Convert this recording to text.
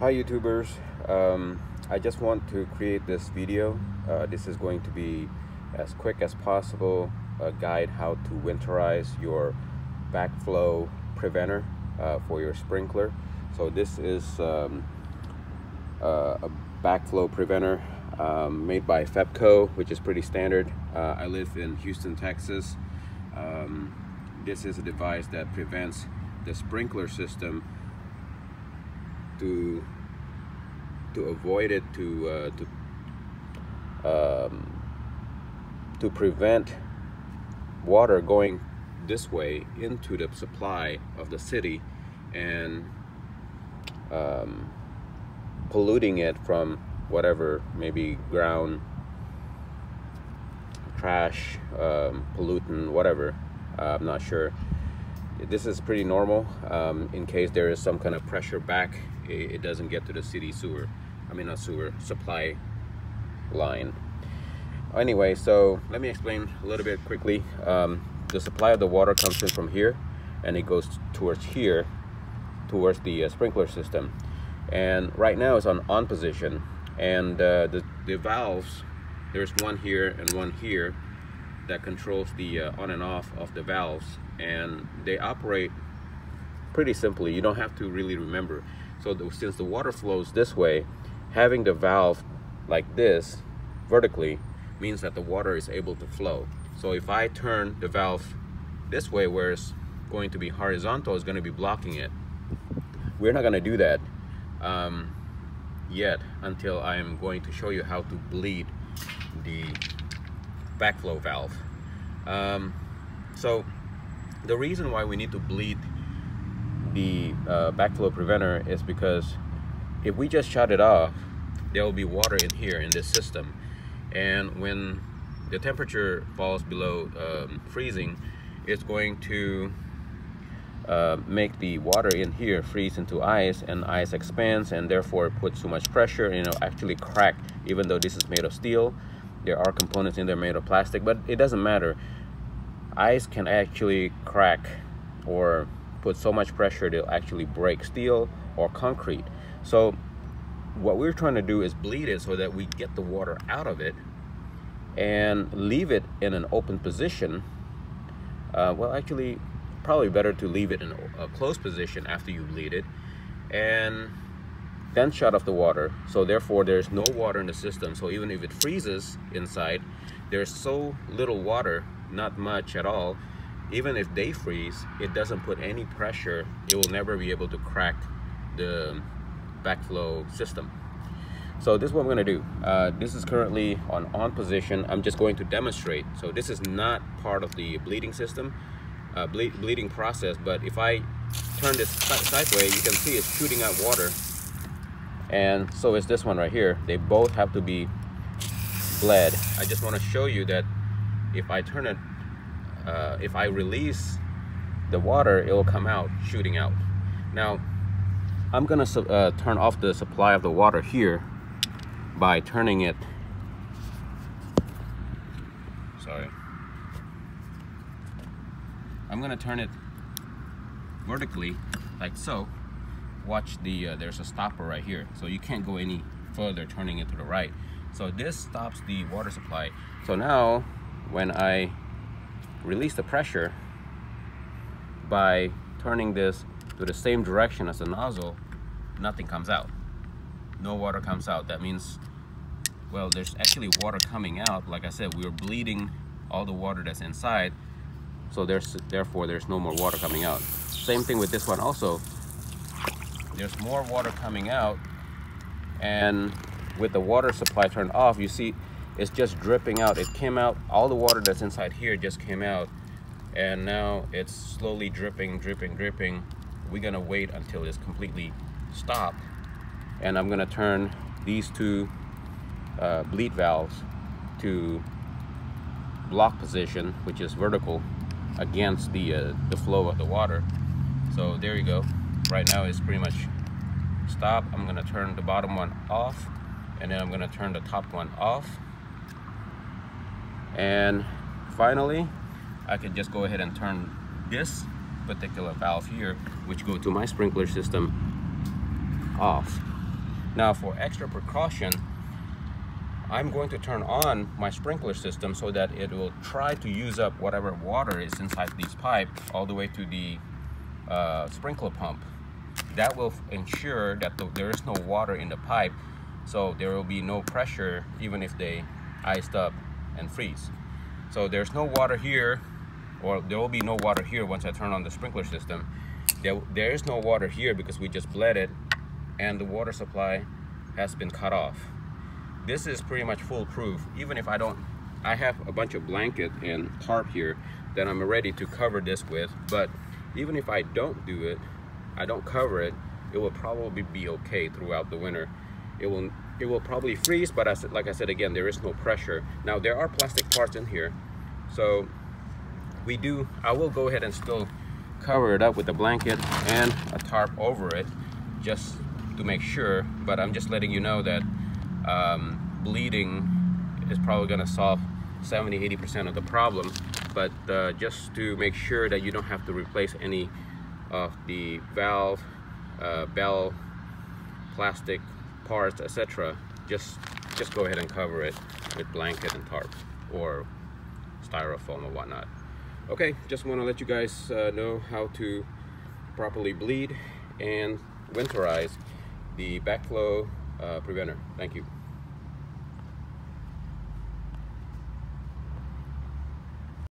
Hi YouTubers, um, I just want to create this video. Uh, this is going to be as quick as possible a guide how to winterize your backflow preventer uh, for your sprinkler. So this is um, uh, a backflow preventer um, made by Febco, which is pretty standard. Uh, I live in Houston, Texas. Um, this is a device that prevents the sprinkler system to to avoid it to uh, to um, to prevent water going this way into the supply of the city and um, polluting it from whatever maybe ground trash um, pollutant whatever uh, I'm not sure this is pretty normal um, in case there is some kind of pressure back it, it doesn't get to the city sewer I mean not sewer supply line. Anyway so let me explain a little bit quickly. Um, the supply of the water comes in from here and it goes towards here towards the uh, sprinkler system. And right now it's on on position. And uh, the, the valves there's one here and one here that controls the uh, on and off of the valves and they operate pretty simply. You don't have to really remember. So the, since the water flows this way having the valve like this vertically means that the water is able to flow. So if I turn the valve this way where it's going to be horizontal it's going to be blocking it. We're not going to do that um, yet until I'm going to show you how to bleed the backflow valve. Um, so the reason why we need to bleed the uh, backflow preventer is because if we just shut it off there will be water in here in this system. And when the temperature falls below um, freezing it's going to uh, make the water in here freeze into ice and ice expands and therefore puts too much pressure and it'll actually crack even though this is made of steel there are components in there made of plastic but it doesn't matter. Ice can actually crack or put so much pressure it'll actually break steel or concrete. So what we're trying to do is bleed it so that we get the water out of it and leave it in an open position. Uh, well actually probably better to leave it in a closed position after you bleed it. And then shut off the water. So therefore there's no water in the system. So even if it freezes inside there's so little water not much at all. Even if they freeze it doesn't put any pressure. It will never be able to crack the backflow system. So this is what I'm going to do. Uh, this is currently on on position. I'm just going to demonstrate. So this is not part of the bleeding system uh, ble bleeding process but if I turn this sideways you can see it's shooting out water and so is this one right here. They both have to be bled. I just want to show you that if I turn it uh, if I release the water it will come out shooting out. Now I'm gonna uh, turn off the supply of the water here by turning it sorry. I'm gonna turn it vertically like so watch the uh, there's a stopper right here so you can't go any further turning it to the right. So this stops the water supply. So now when I release the pressure by turning this to the same direction as the nozzle nothing comes out. No water comes out. That means well there's actually water coming out. Like I said we are bleeding all the water that's inside so there's therefore there's no more water coming out. Same thing with this one also there's more water coming out and with the water supply turned off you see it's just dripping out it came out all the water that's inside here just came out and now it's slowly dripping dripping dripping we're gonna wait until it's completely stopped and I'm gonna turn these two uh, bleed valves to block position which is vertical against the, uh, the flow of the water. So there you go. Right now it's pretty much stop. I'm gonna turn the bottom one off and then I'm gonna turn the top one off. And finally, I can just go ahead and turn this particular valve here, which go to my sprinkler system off. Now for extra precaution, I'm going to turn on my sprinkler system so that it will try to use up whatever water is inside these pipes all the way to the uh, sprinkler pump. That will ensure that the, there is no water in the pipe so there will be no pressure even if they iced up and freeze. So there's no water here or there will be no water here once I turn on the sprinkler system. There, there is no water here because we just bled it and the water supply has been cut off this is pretty much foolproof even if I don't I have a bunch of blanket and tarp here that I'm ready to cover this with but even if I don't do it I don't cover it it will probably be okay throughout the winter. It will it will probably freeze but as, like I said again there is no pressure. Now there are plastic parts in here so we do I will go ahead and still cover it up with a blanket and a tarp over it just to make sure but I'm just letting you know that um, bleeding is probably going to solve 70 80% of the problem but uh, just to make sure that you don't have to replace any of the valve uh, bell plastic parts etc just just go ahead and cover it with blanket and tarp or styrofoam or whatnot. Okay just want to let you guys uh, know how to properly bleed and winterize the backflow uh, preventer. Thank you